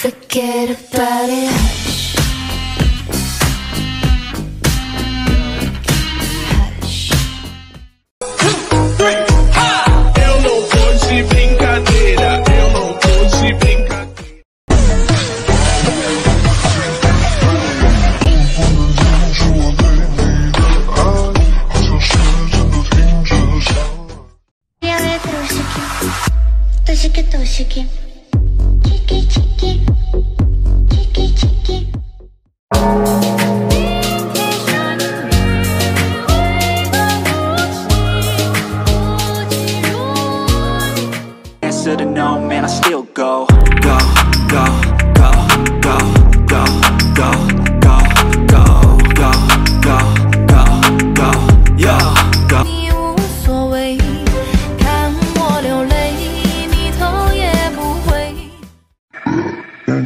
Forget about it. Hush. Hush. Eu não tô de brincadeira. Eu não tô de brincadeira.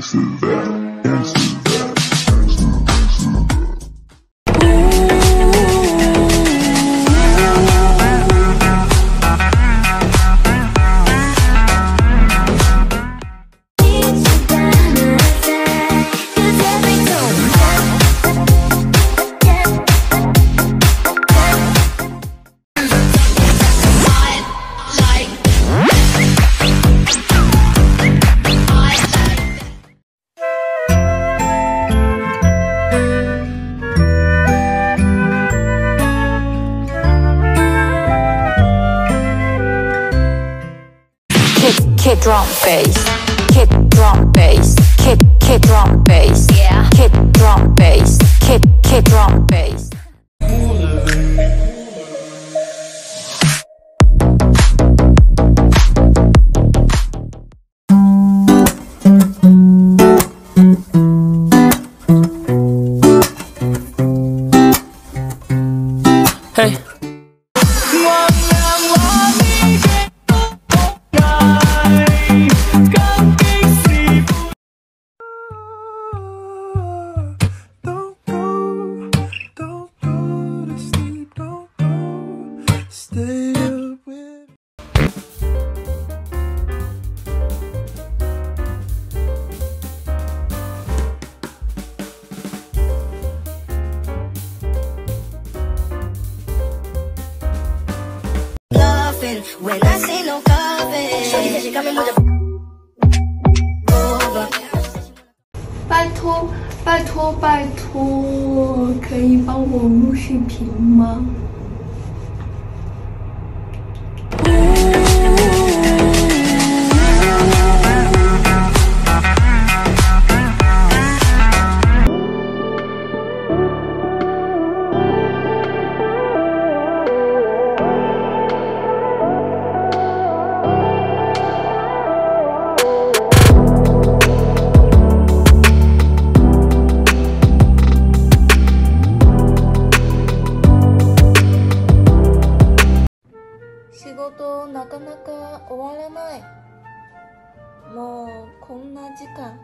thanks that. Kick drum bass, kick drum bass, kick, kick drum bass, yeah, kick drum bass, kick, kick drum bass. Hey when I no 拜托，拜托，拜托，可以帮我录视频吗？もうこんな時間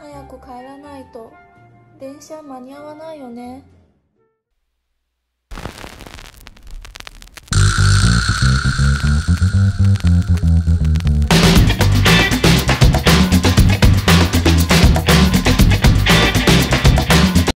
早く帰らないと電車間に合わないよね。